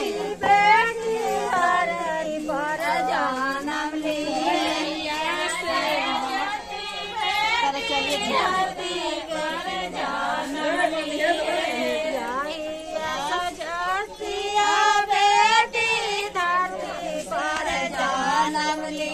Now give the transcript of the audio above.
बेटी दार बार जानम लीया कर जाती बार जान ली जा बेटी दादी बार जानम ली